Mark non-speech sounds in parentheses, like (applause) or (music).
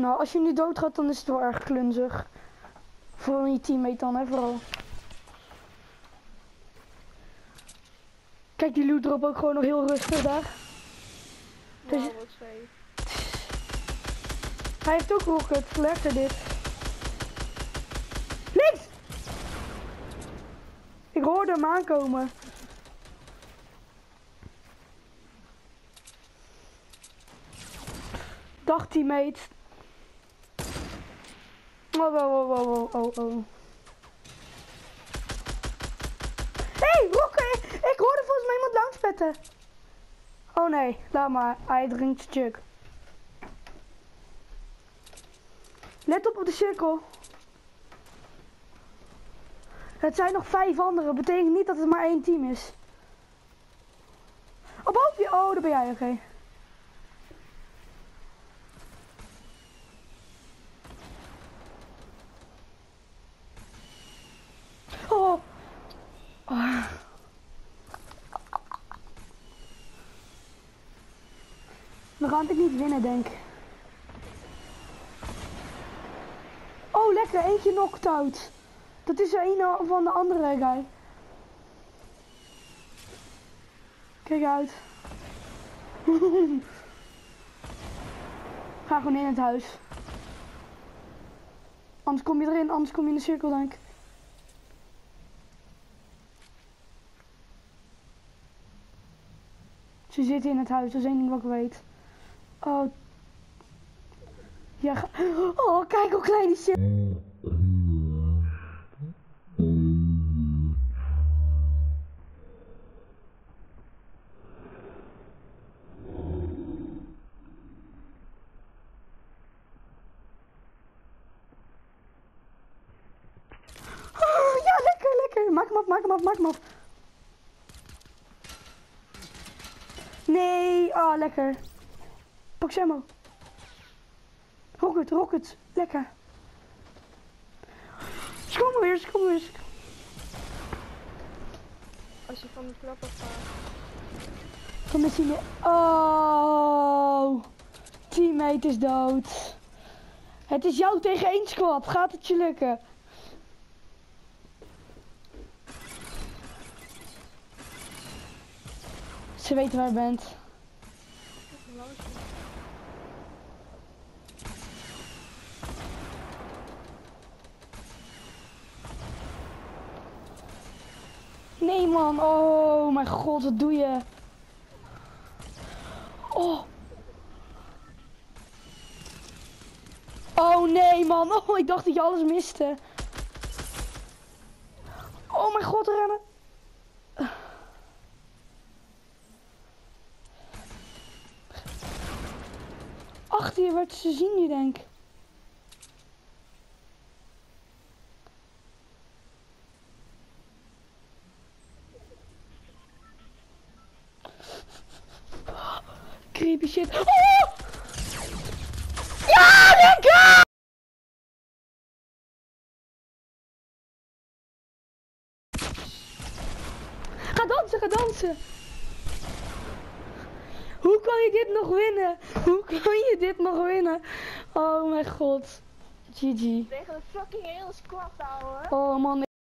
Nou, als je nu doodgaat, dan is het wel erg klunzig. Voor je teammate dan, hè, vooral. Kijk, die loot erop ook gewoon nog heel rustig daar. Dus-. Hij heeft ook rocket, lekker dit. Links! Ik hoorde hem aankomen. Dag teammate. Oh, oh, oh, oh, oh, oh, oh. hey, rocket! Ik hoorde volgens mij iemand langspetten. Oh nee, laat maar. Hij drinkt chuk. Let op op de cirkel. Het zijn nog vijf anderen. Betekent niet dat het maar één team is. Oh, boven. Oh, daar ben jij. Oké. Oh. We gaan het niet winnen, denk ik. Oh, lekker. Eentje knocked out. Dat is er een van de andere guy. Kijk uit. (laughs) Ga gewoon in het huis. Anders kom je erin, anders kom je in de cirkel, denk ik. Ze zitten in het huis, dat is één ding wat ik weet. Oh. Ja, ga- oh, kijk hoe klein die shit. Oh. Maak hem af, maak hem af, maak hem af. Nee, ah, lekker. Pak ze ammo. Rocket, rocket. Lekker. Komen weer, komen weer. Als je van de klap afgaat. Van de team. Oh. Teammate is dood. Het is jou tegen één squad. Gaat het je lukken? Ze weten waar je bent. Nee man, oh mijn god, wat doe je? Oh. Oh nee man, oh ik dacht dat je alles miste. Oh mijn god, rennen. Achter je werd ze zien je denk ik. Creepy shit. Oh! Ja, lekker! Ga dansen, ga dansen. Hoe kan je dit nog winnen? Hoe kan je dit nog winnen? Oh mijn god. GG. Tegen de fucking hele squad houden. Oh man,